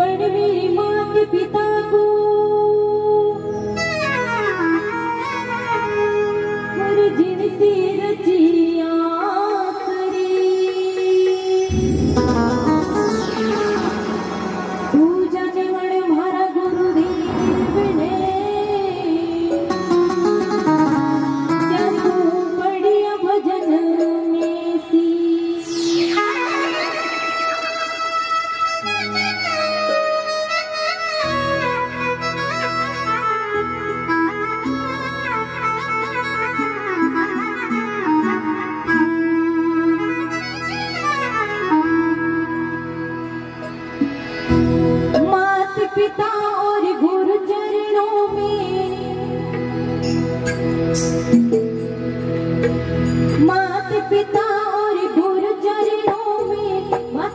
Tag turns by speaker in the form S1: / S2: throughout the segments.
S1: मात पिता को और जिनसे रचिया करी पूजा निवड मारा गुरुदेव ने त्यातून पडिया भजन मेसी। मात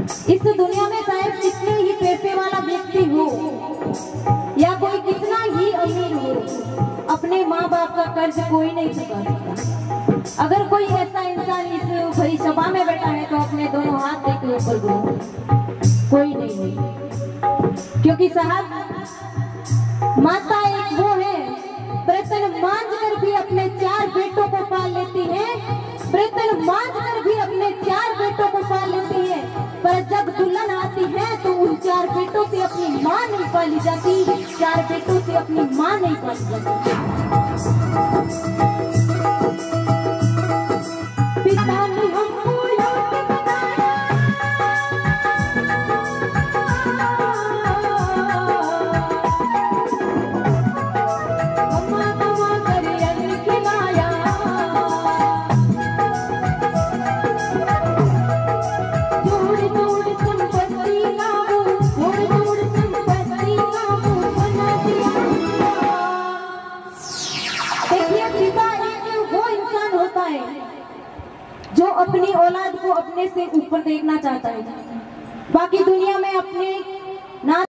S1: इस दुनिया में शायद कितने ही पैसे वाला व्यक्ति हो, या कोई कितना ही अमीर हो, अपने माँ बाप का कर्ज कोई नहीं चुका सकता। अगर कोई ऐसा इंसान इस भरी सभा में बैठा है तो अपने दोनों हाथ देके ऊपर बोलो कोई नहीं। है क्योंकि साहब, माता एक वो है, बर्तन मांझ कर भी अपने चार बेटों को पाल लेती है। बर्तन मांझ कर भी अपने चार बेटों को पाल लेती बेटों से अपनी माँ नहीं पाली जाती। चार बेटों से अपनी माँ नहीं पाली जाती। जो अपनी औलाद को अपने से ऊपर देखना चाहता है। बाकी दुनिया में अपने ना